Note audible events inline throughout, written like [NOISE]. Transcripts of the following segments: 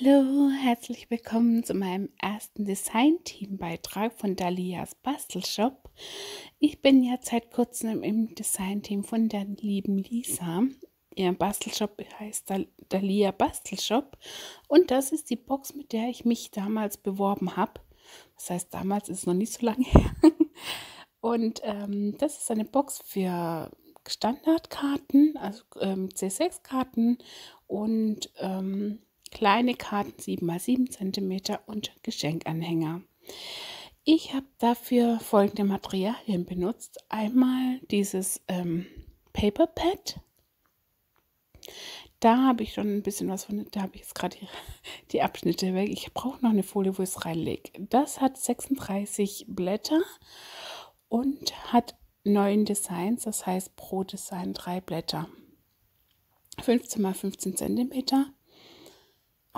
Hallo, herzlich willkommen zu meinem ersten Design-Team-Beitrag von Dalias Bastelshop. Ich bin ja seit kurzem im Design-Team von der lieben Lisa. Ihr Bastelshop heißt Dalia Bastelshop und das ist die Box, mit der ich mich damals beworben habe. Das heißt, damals ist es noch nicht so lange [LAUGHS] her. Und ähm, das ist eine Box für Standardkarten, also ähm, C6-Karten und ähm, kleine Karten 7 x 7 cm und Geschenkanhänger. Ich habe dafür folgende Materialien benutzt. Einmal dieses ähm, Paper Pad. Da habe ich schon ein bisschen was von, da habe ich jetzt gerade die, [LAUGHS] die, Abschnitte weg. Ich brauche noch eine Folie, wo ich es reinlege. Das hat 36 Blätter und hat neun Designs, das heißt pro Design drei Blätter. 15 x 15 cm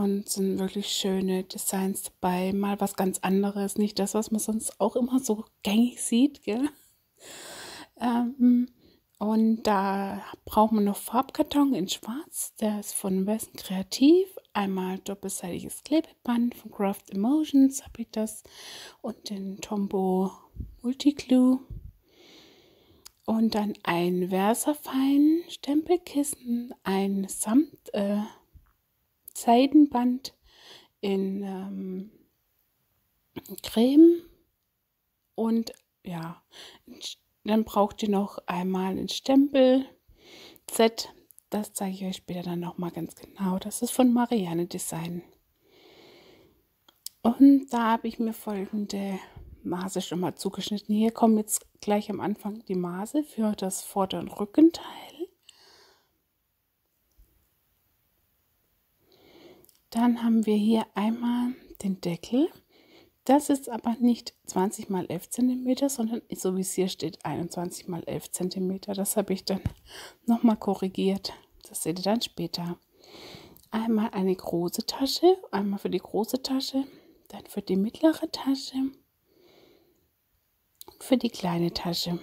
und sind wirklich schöne Designs dabei. Mal was ganz anderes, nicht das, was man sonst auch immer so gängig sieht. Gell? Ähm, und da braucht man noch Farbkarton in Schwarz. Der ist von Wessen Kreativ. Einmal doppelseitiges Klebeband von Craft Emotions habe ich das. Und den Tombow Multiglue. Und dann ein Versafein Stempelkissen, ein Samt, äh, Seidenband in ähm, Creme und ja, dann braucht ihr noch einmal ein Stempel-Set. Das zeige ich euch später dann nochmal ganz genau. Das ist von Marianne Design. Und da habe ich mir folgende Maße schon mal zugeschnitten. Hier kommen jetzt gleich am Anfang die Maße für das Vorder- und Rückenteil. Dann haben wir hier einmal den Deckel. Das ist aber nicht 20 mal 11 cm, sondern so wie es hier steht 21 mal 11 cm. Das habe ich dann [LAUGHS] nochmal korrigiert. Das seht ihr dann später. Einmal eine große Tasche, einmal für die große Tasche, dann für die mittlere Tasche und für die kleine Tasche.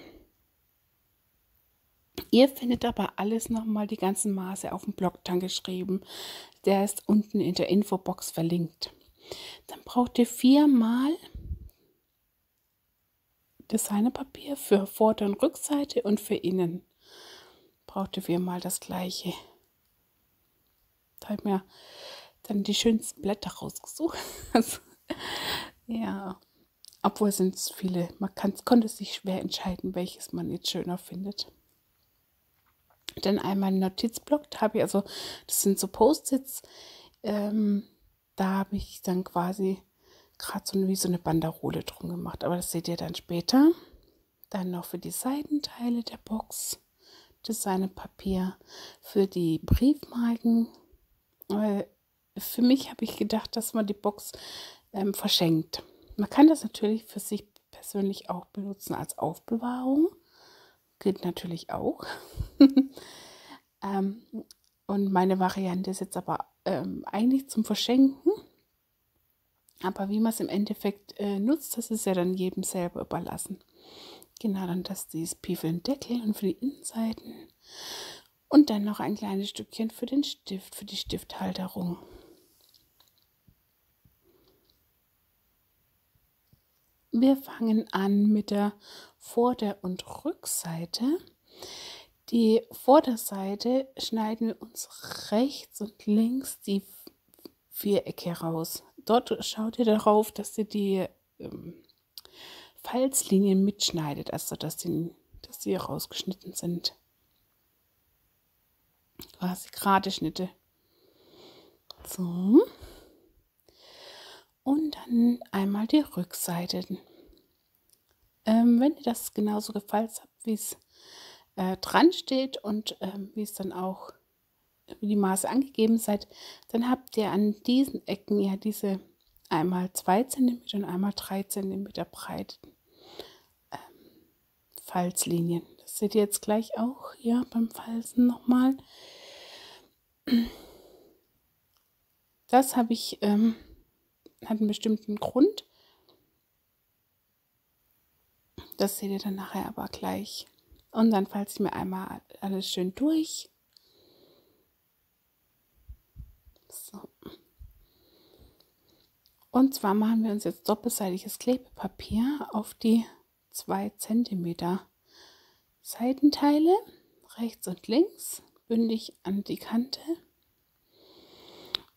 Ihr findet aber alles nochmal, die ganzen Maße auf dem Blog dann geschrieben. Der ist unten in der Infobox verlinkt. Dann braucht ihr viermal Designerpapier für Vorder- und Rückseite und für innen. Braucht ihr viermal das gleiche. Da habe ich mir dann die schönsten Blätter rausgesucht. [LAUGHS] Ja, obwohl sind es viele. Man konnte sich schwer entscheiden, welches man jetzt schöner findet. Dann einmal einen Notizblock, da habe ich also, das sind so Post-its, ähm, da habe ich dann quasi gerade so wie so eine Banderole drum gemacht, aber das seht ihr dann später. Dann noch für die Seitenteile der Box Designerpapier, für die Briefmarken. für mich habe ich gedacht, dass man die Box ähm, verschenkt. Man kann das natürlich für sich persönlich auch benutzen als Aufbewahrung. Geht natürlich auch. [LAUGHS] ähm, und meine Variante ist jetzt aber ähm, eigentlich zum Verschenken. Aber wie man es im Endeffekt äh, nutzt, das ist ja dann jedem selber überlassen. Genau, dann das dieses Pi für den Deckel und für die Innenseiten. Und dann noch ein kleines Stückchen für den Stift, für die Stifthalterung. Wir fangen an mit der Vorder- und Rückseite. Die Vorderseite schneiden wir uns rechts und links die Vierecke raus. Dort schaut ihr darauf, dass ihr die ähm, Falzlinien mitschneidet, also dass die, dass die rausgeschnitten sind. Quasi gerade Schnitte. So. Und dann einmal die Rückseite. Ähm, wenn ihr das genauso gefallen habt, wie es äh, dran steht und ähm, wie es dann auch, die Maße angegeben seid, dann habt ihr an diesen Ecken ja diese einmal 2 cm und einmal 3 cm breiten ähm, Falzlinien. Das seht ihr jetzt gleich auch hier beim Falzen nochmal. Das habe ich ähm, hat einen bestimmten Grund. Das seht ihr dann nachher aber gleich. Und dann falte ich mir einmal alles schön durch. So. Und zwar machen wir uns jetzt doppelseitiges Klebepapier auf die 2 cm Seitenteile, rechts und links, bündig an die Kante.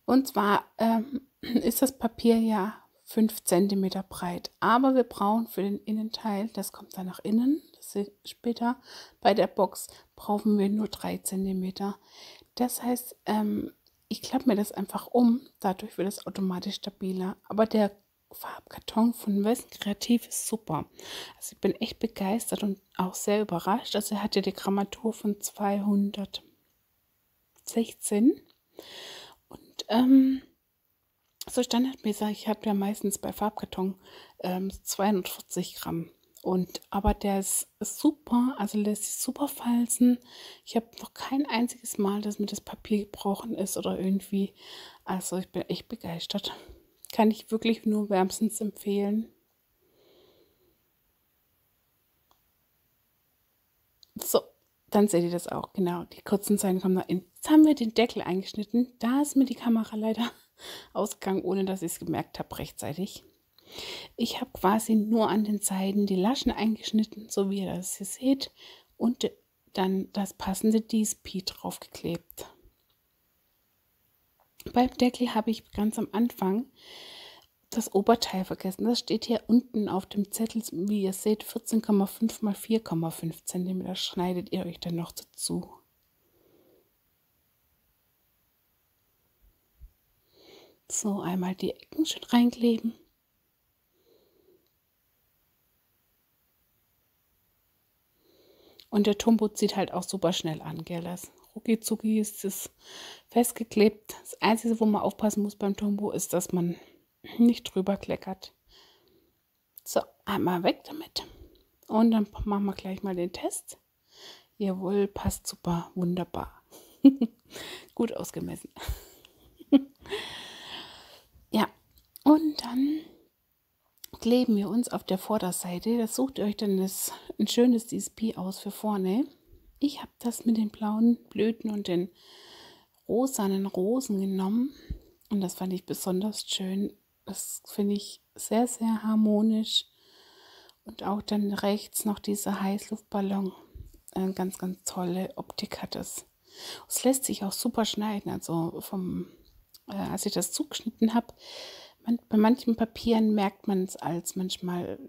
Und zwar ähm, ist das Papier ja 5 cm breit, aber wir brauchen für den Innenteil, das kommt dann nach innen, das ist später bei der Box, brauchen wir nur 3 cm. Das heißt, ähm, ich klappe mir das einfach um, dadurch wird es automatisch stabiler. Aber der Farbkarton von West Kreativ ist super. Also ich bin echt begeistert und auch sehr überrascht. Also er hat ja die Grammatur von 216 und ähm, so standardmäßig, ich habe ja meistens bei Farbkarton ähm, 240 Gramm. Und aber der ist, super, also lässt sich super falzen. Ich habe noch kein einziges Mal, dass mir das Papier gebrochen ist oder irgendwie. Also ich bin echt begeistert. Kann ich wirklich nur wärmstens empfehlen. So, dann seht ihr das auch. Genau, die kurzen Zeilen kommen noch in. Jetzt haben wir den Deckel eingeschnitten. Da ist mir die Kamera leider ausgegangen, ohne dass ich es gemerkt habe rechtzeitig. Ich habe quasi nur an den Seiten die Laschen eingeschnitten, so wie ihr das hier seht, und dann das passende DSP draufgeklebt. Beim Deckel habe ich ganz am Anfang das Oberteil vergessen. Das steht hier unten auf dem Zettel, wie ihr seht, 14,5 mal 4,5 cm. Schneidet ihr euch dann noch dazu. So, einmal die Ecken schön reinkleben. Und der Tumbo zieht halt auch super schnell an, gell? Das rucki zucki ist es festgeklebt. Das Einzige, wo man aufpassen muss beim Tumbo, ist, dass man nicht drüber kleckert. So, einmal weg damit. Und dann machen wir gleich mal den Test. Jawohl, passt super, wunderbar. [LAUGHS] Gut ausgemessen. [LAUGHS] und dann kleben wir uns auf der Vorderseite. Das sucht ihr euch dann das, ein schönes DSP aus für vorne. Ich habe das mit den blauen Blüten und den rosanen Rosen genommen. Und das fand ich besonders schön. Das finde ich sehr, sehr harmonisch. Und auch dann rechts noch dieser Heißluftballon. Eine ganz, ganz tolle Optik hat es. Es lässt sich auch super schneiden. Also vom, äh, als ich das zugeschnitten habe, bei manchen Papieren merkt man es als manchmal.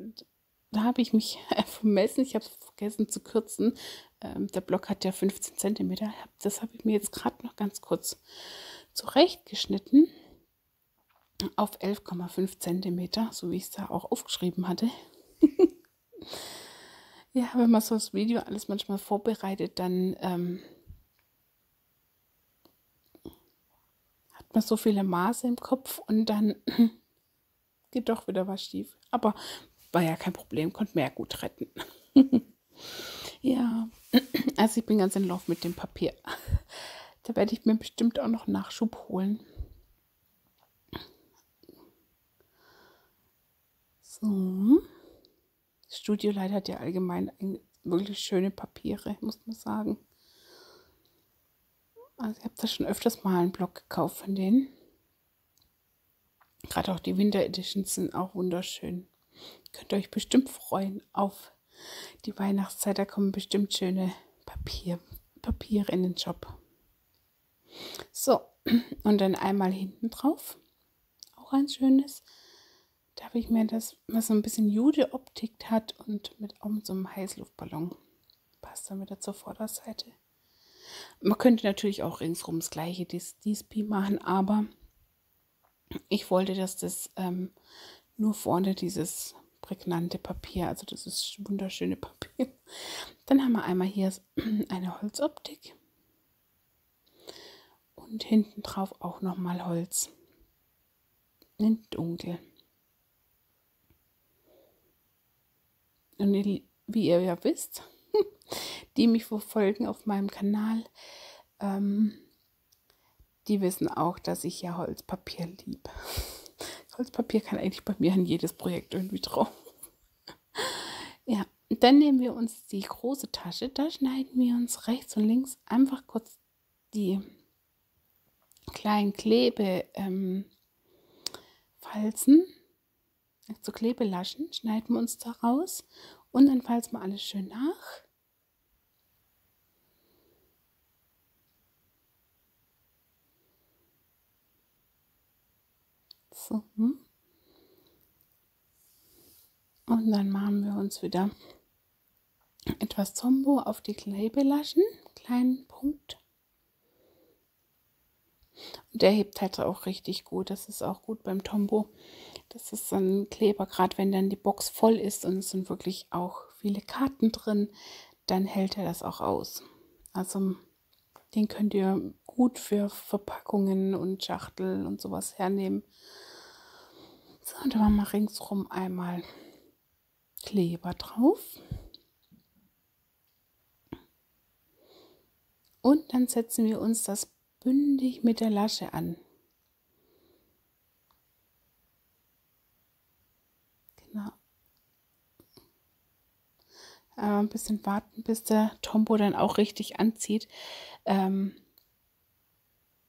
Da habe ich mich [LAUGHS] vermessen. Ich habe es vergessen zu kürzen. Ähm, der Block hat ja 15 cm. Das habe ich mir jetzt gerade noch ganz kurz zurechtgeschnitten auf 11,5 cm, so wie ich es da auch aufgeschrieben hatte. [LAUGHS] ja, wenn man so das Video alles manchmal vorbereitet, dann ähm, man so viele Maße im Kopf und dann [CLEARS THROAT] geht doch wieder was schief. Aber war ja kein Problem, konnte ja gut retten. [LAUGHS] ja, [CLEARS THROAT] also ich bin ganz in Lauf mit dem Papier. [LAUGHS] Da werde ich mir bestimmt auch noch Nachschub holen. So. Studioleiter hat ja allgemein wirklich schöne Papiere, muss man sagen. Also ich habe da schon öfters mal einen Block gekauft von denen. Gerade auch die Winter Editions sind auch wunderschön. Könnt ihr euch bestimmt freuen auf die Weihnachtszeit. Da kommen bestimmt schöne Papier, Papiere in den Shop. So, [CLEARS THROAT] und dann einmal hinten drauf. Auch ein schönes. Da habe ich mir das, was so ein bisschen Jude-Optik hat und mit auch mit so einem Heißluftballon. Passt dann wieder zur Vorderseite. Man könnte natürlich auch ringsrum das gleiche DSP machen, aber ich wollte, dass das ähm, nur vorne dieses prägnante Papier, also das ist wunderschöne Papier. Dann haben wir einmal hier eine Holzoptik und hinten drauf auch nochmal Holz in dunkel. Und wie ihr ja wisst, die mich verfolgen auf meinem Kanal, ähm, die wissen auch, dass ich ja Holzpapier liebe. [LAUGHS] Holzpapier kann eigentlich bei mir an jedes Projekt irgendwie drauf. [LAUGHS] ja, dann nehmen wir uns die große Tasche. Da schneiden wir uns rechts und links einfach kurz die kleinen Klebe ähm, Falzen, so Klebelaschen, schneiden wir uns da raus und dann falzen wir alles schön nach. So. Hm. Und dann machen wir uns wieder etwas Zombo auf die Klebelaschen, kleinen Punkt. Und der hebt halt auch richtig gut. Das ist auch gut beim Tombo. Das ist ein Kleber, gerade wenn dann die Box voll ist und es sind wirklich auch viele Karten drin, dann hält er das auch aus. Also den könnt ihr gut für Verpackungen und Schachteln und sowas hernehmen. So, und dann machen wir ringsrum einmal Kleber drauf. Und dann setzen wir uns das bündig mit der Lasche an. Genau. Äh, ein bisschen warten, bis der Tombo dann auch richtig anzieht, ähm,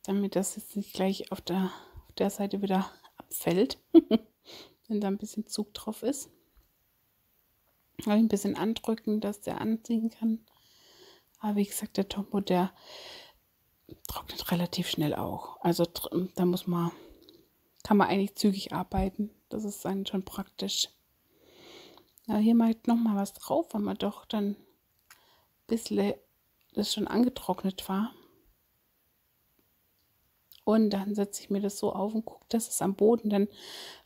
damit das jetzt nicht gleich auf der, auf der Seite wieder abfällt, [LAUGHS] wenn da ein bisschen Zug drauf ist. Ein bisschen andrücken, dass der anziehen kann. Aber wie gesagt, der Tombo, der trocknet relativ schnell auch. Also da muss man, kann man eigentlich zügig arbeiten. Das ist dann schon praktisch. Ja, hier mache ich nochmal was drauf, weil man doch dann ein bisschen das schon angetrocknet war. Und dann setze ich mir das so auf und gucke, dass es am Boden dann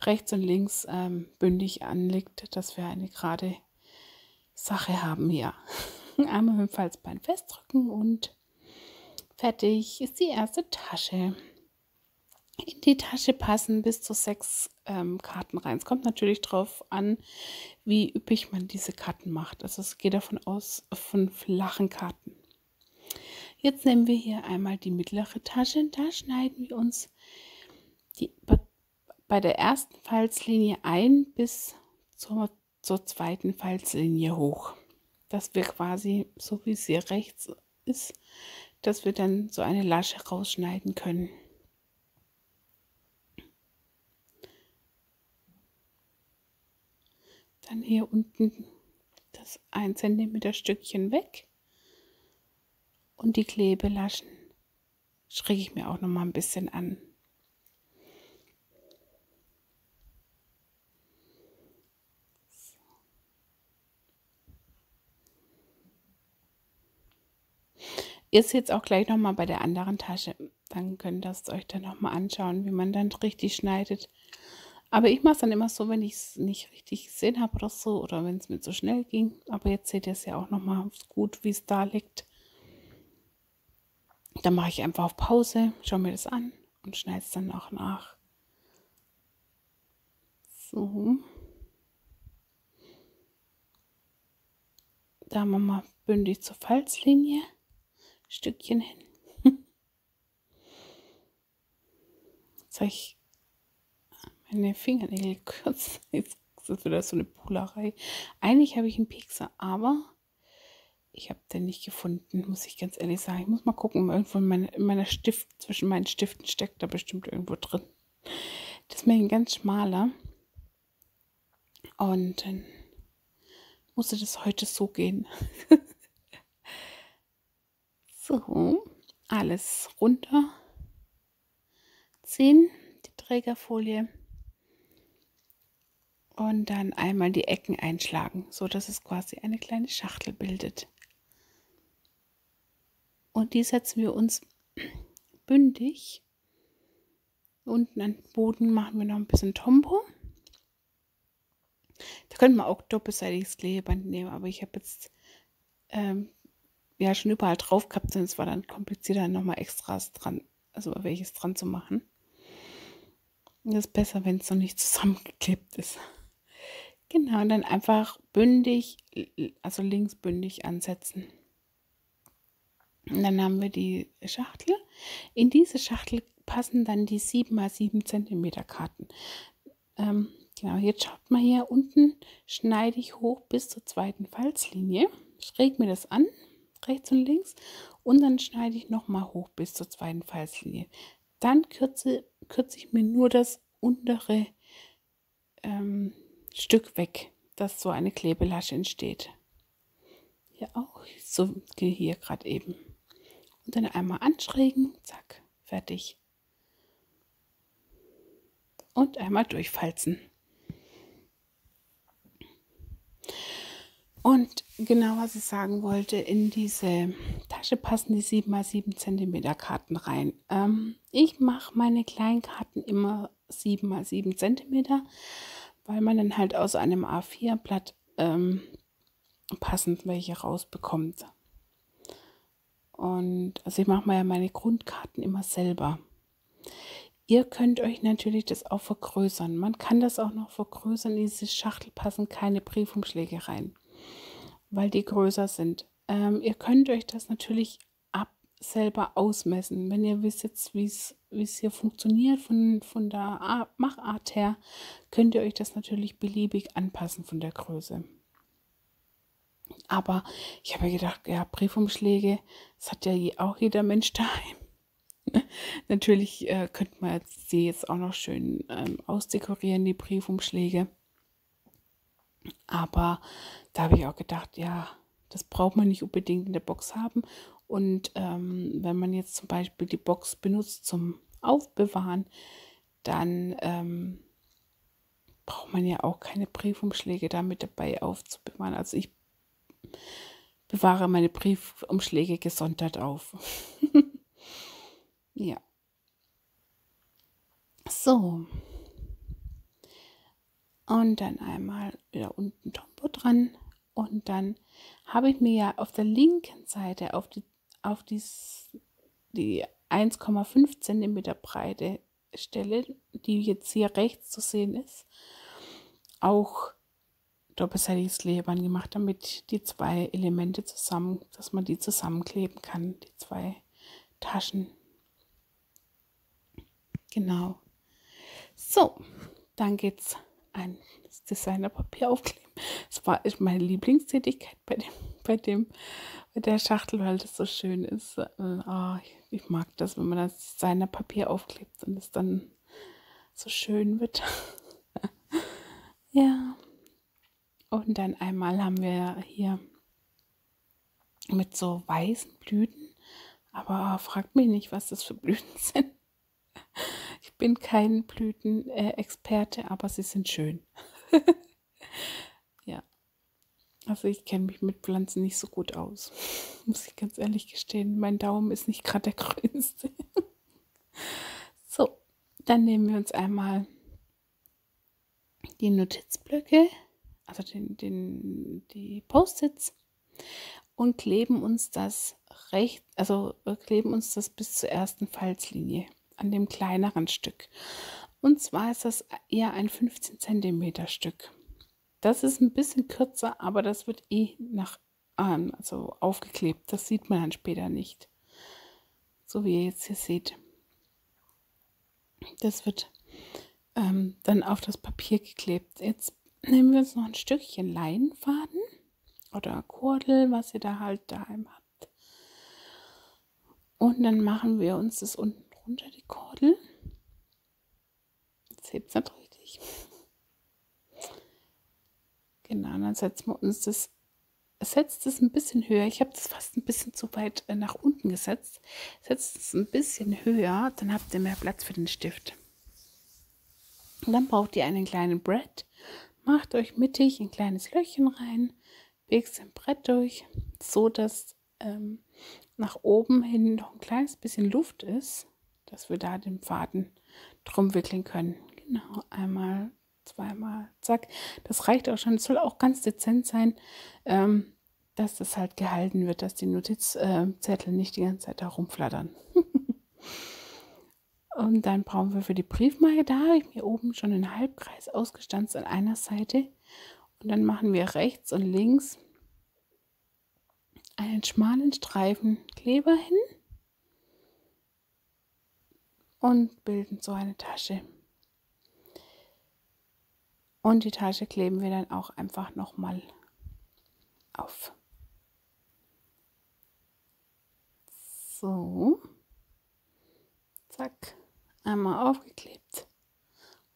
rechts und links ähm, bündig anliegt, dass wir eine gerade Sache haben hier. [LAUGHS] Einmal mit dem Falzbein festdrücken und Fertig ist die erste Tasche. In die Tasche passen bis zu sechs ähm, Karten rein. Es kommt natürlich darauf an, wie üppig man diese Karten macht. Also es geht davon aus, von flachen Karten. Jetzt nehmen wir hier einmal die mittlere Tasche. Da schneiden wir uns die, bei der ersten Falzlinie ein bis zur, zur zweiten Falzlinie hoch. Dass wir quasi, so wie sie rechts ist, dass wir dann so eine Lasche rausschneiden können. Dann hier unten das 1 cm Stückchen weg und die Klebelaschen schräge ich mir auch noch mal ein bisschen an. Ihr seht es auch gleich nochmal bei der anderen Tasche. Dann könnt ihr es euch dann nochmal anschauen, wie man dann richtig schneidet. Aber ich mache es dann immer so, wenn ich es nicht richtig gesehen habe oder so, oder wenn es mir zu schnell ging. Aber jetzt seht ihr es ja auch nochmal gut, wie es da liegt. Dann mache ich einfach auf Pause, schaue mir das an und schneide es dann auch nach. So. Da machen wir bündig zur Falzlinie. Stückchen hin. [LAUGHS] Jetzt habe ich meine Fingernägel kurz. [LAUGHS] Jetzt ist wieder so eine Pulerei. Eigentlich habe ich einen Pixar, aber ich habe den nicht gefunden, muss ich ganz ehrlich sagen. Ich muss mal gucken, irgendwo in, meine, in meiner Stift, zwischen meinen Stiften steckt da bestimmt irgendwo drin. Das ist mir ein ganz schmaler. Und dann musste das heute so gehen. [LAUGHS] So, alles runter ziehen, die Trägerfolie. Und dann einmal die Ecken einschlagen, so dass es quasi eine kleine Schachtel bildet. Und die setzen wir uns bündig. Unten an den Boden machen wir noch ein bisschen Tombo. Da könnte man auch doppelseitiges Klebeband nehmen, aber ich habe jetzt ähm, ja schon überall drauf gehabt. Es war dann komplizierter, nochmal Extras dran, also welches dran zu machen. Das ist besser, wenn es noch nicht zusammengeklebt ist. Genau, und dann einfach bündig, also links bündig ansetzen. Und dann haben wir die Schachtel. In diese Schachtel passen dann die 7 x 7 cm Karten. Ähm, genau, jetzt schaut mal hier unten, schneide ich hoch bis zur zweiten Falzlinie. Schräg mir das an, rechts und links und dann schneide ich nochmal hoch bis zur zweiten Falzlinie. Dann kürze, kürze ich mir nur das untere ähm, Stück weg, dass so eine Klebelasche entsteht. Hier auch, so hier gerade eben. Und dann einmal anschrägen, zack, fertig. Und einmal durchfalzen. Und genau, was ich sagen wollte, in diese Tasche passen die 7 x 7 cm Karten rein. Ähm, ich mache meine kleinen Karten immer 7 x 7 cm, weil man dann halt aus einem A4-Blatt ähm, passend welche rausbekommt. Und also ich mache mir ja meine Grundkarten immer selber. Ihr könnt euch natürlich das auch vergrößern. Man kann das auch noch vergrößern. In diese Schachtel passen keine Briefumschläge rein weil die größer sind. Ähm, ihr könnt euch das natürlich ab selber ausmessen. Wenn ihr wisst jetzt, wie es hier funktioniert von, von der Machart her, könnt ihr euch das natürlich beliebig anpassen von der Größe. Aber ich habe ja gedacht, ja, Briefumschläge, das hat ja auch jeder Mensch daheim. [LAUGHS] Natürlich äh, könnte man jetzt, sie jetzt auch noch schön ähm, ausdekorieren, die Briefumschläge. Aber da habe ich auch gedacht, ja, das braucht man nicht unbedingt in der Box haben. Und ähm, wenn man jetzt zum Beispiel die Box benutzt zum Aufbewahren, dann ähm, braucht man ja auch keine Briefumschläge damit dabei aufzubewahren. Also ich bewahre meine Briefumschläge gesondert auf. [LAUGHS] ja. So. Und dann einmal wieder unten Tombo dran. Und dann habe ich mir ja auf der linken Seite auf die, auf dies, die 1,5 cm breite Stelle, die jetzt hier rechts zu sehen ist, auch doppelseitiges Klebeband gemacht, damit die zwei Elemente zusammen, dass man die zusammenkleben kann, die zwei Taschen. Genau. So, dann geht's ein Designerpapier aufkleben. Das war meine Lieblingstätigkeit bei dem, bei dem, bei der Schachtel, weil das so schön ist. Oh, ich, mag das, wenn man das Designerpapier aufklebt und es dann so schön wird. [LAUGHS] ja. Und dann einmal haben wir hier mit so weißen Blüten. Aber fragt mich nicht, was das für Blüten [LAUGHS] sind. Ich bin kein Blütenexperte, aber sie sind schön. [LAUGHS] ja. Also ich kenne mich mit Pflanzen nicht so gut aus. [LAUGHS] Muss ich ganz ehrlich gestehen. Mein Daumen ist nicht gerade der grünste. so, dann nehmen wir uns einmal die Notizblöcke, also den, den, die Post-its und kleben uns das recht, also kleben uns das bis zur ersten Falzlinie an dem kleineren Stück. Und zwar ist das eher ein 15 cm Stück. Das ist ein bisschen kürzer, aber das wird eh nach ähm, also aufgeklebt. Das sieht man dann später nicht. So wie ihr jetzt hier seht. Das wird ähm, dann auf das Papier geklebt. Jetzt nehmen wir uns noch ein Stückchen Leinfaden oder Kordel, was ihr da halt daheim habt. Und dann machen wir uns das unten drunter, die Kordel. Jetzt hebt es nicht richtig. Genau, dann setzen wir uns das, setzt es ein bisschen höher. Ich habe das fast ein bisschen zu weit äh, nach unten gesetzt. Setzt es ein bisschen höher, dann habt ihr mehr Platz für den Stift. Und dann braucht ihr einen kleinen Brett. Macht euch mittig ein kleines Löchchen rein, wägt ein Brett durch, so dass ähm, nach oben hin noch ein kleines bisschen Luft ist, dass wir da den Faden drum wickeln können. Genau, einmal zweimal, zack. Das reicht auch schon. Es soll auch ganz dezent sein, ähm, dass das halt gehalten wird, dass die Notizzettel nicht die ganze Zeit herumflattern. [LAUGHS] Und dann brauchen wir für die Briefmarke, da habe ich mir oben schon einen Halbkreis ausgestanzt an einer Seite. Und dann machen wir rechts und links einen schmalen Streifen Kleber hin und bilden so eine Tasche. Und die Tasche kleben wir dann auch einfach nochmal auf. So. Zack. Einmal aufgeklebt.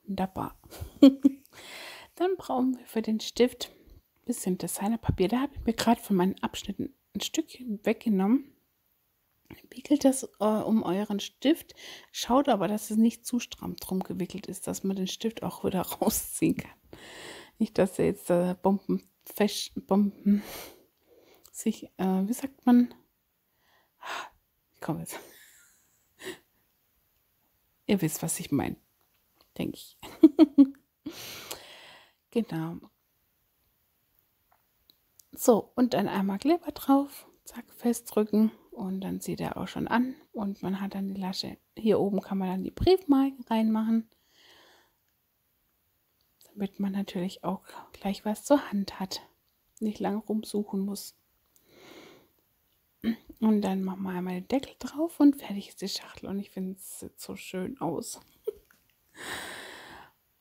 Wunderbar. [LAUGHS] Dann brauchen wir für den Stift ein bisschen Designerpapier. Da habe ich mir gerade von meinen Abschnitten ein Stückchen weggenommen. Wickelt das äh, um euren Stift. Schaut aber, dass es nicht zu stramm drum gewickelt ist, dass man den Stift auch wieder [LAUGHS] rausziehen kann. Nicht, dass er jetzt äh, Bomben, fest, Bomben [LAUGHS] sich, äh, wie sagt man? Ich komme jetzt. Ihr wisst, was ich meine. Denke ich. [LAUGHS] genau. So, und dann einmal Kleber drauf. Zack, festdrücken. Und dann sieht er auch schon an. Und man hat dann die Lasche. Hier oben kann man dann die Briefmarken reinmachen. Damit man natürlich auch gleich was zur Hand hat. Nicht lange rumsuchen muss. Und dann machen wir einmal den Deckel drauf und fertig ist die Schachtel. Und ich finde, es sieht so schön aus.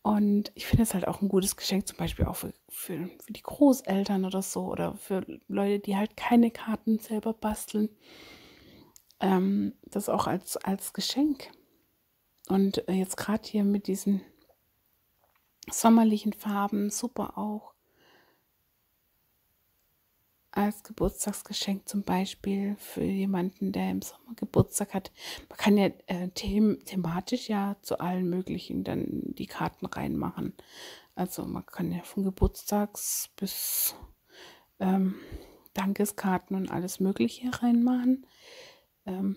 Und ich finde es halt auch ein gutes Geschenk, zum Beispiel auch für, für, für, die Großeltern oder so oder für Leute, die halt keine Karten selber basteln. Ähm, das auch als, als Geschenk. Und äh, jetzt gerade hier mit diesen sommerlichen Farben, super auch als Geburtstagsgeschenk zum Beispiel für jemanden, der im Sommer Geburtstag hat. Man kann ja äh, them thematisch ja zu allen möglichen dann die Karten reinmachen. Also man kann ja von Geburtstags bis ähm, Dankeskarten und alles Mögliche reinmachen. Ähm,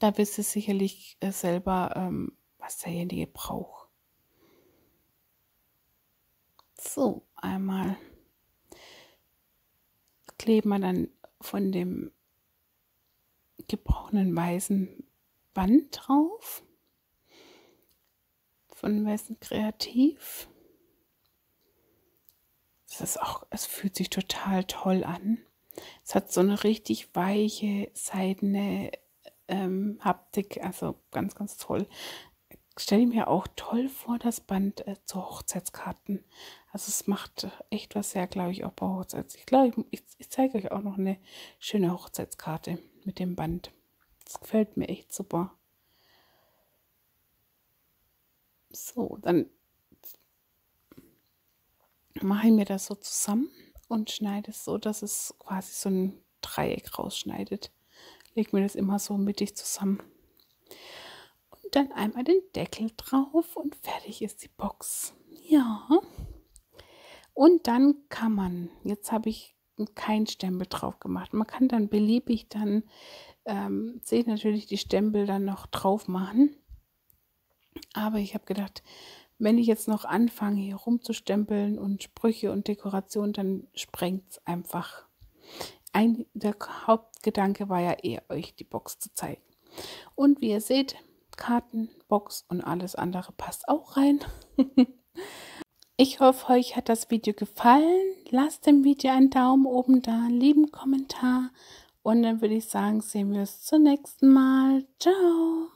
da wisst ihr sicherlich äh, selber, ähm, was derjenige braucht. So, einmal kleben wir dann von dem gebrochenen weißen Band drauf. Von Weißen Kreativ. Das ist auch, es fühlt sich total toll an. Es hat so eine richtig weiche, seidene ähm, Haptik, also ganz, ganz toll stelle ich mir auch toll vor, das Band äh, zu Hochzeitskarten. Also es macht echt was sehr, glaube ich, auch bei Hochzeits. Ich glaube, ich, ich zeige euch auch noch eine schöne Hochzeitskarte mit dem Band. Das gefällt mir echt super. So, dann mache ich mir das so zusammen und schneide es so, dass es quasi so ein Dreieck rausschneidet. Lege mir das immer so mittig zusammen dann einmal den Deckel drauf und fertig ist die Box. Ja. Und dann kann man, jetzt habe ich kein Stempel drauf gemacht. Man kann dann beliebig dann, ähm, seht natürlich die Stempel dann noch drauf machen. Aber ich habe gedacht, wenn ich jetzt noch anfange, hier rumzustempeln und Sprüche und Dekoration, dann sprengt es einfach. Ein, der Hauptgedanke war ja eher, euch die Box zu zeigen. Und wie ihr seht, Karten, Box und alles andere passt auch rein. [LAUGHS] ich hoffe, euch hat das Video gefallen. Lasst dem Video einen Daumen oben da, einen lieben Kommentar und dann würde ich sagen, sehen wir uns zum nächsten Mal. Ciao!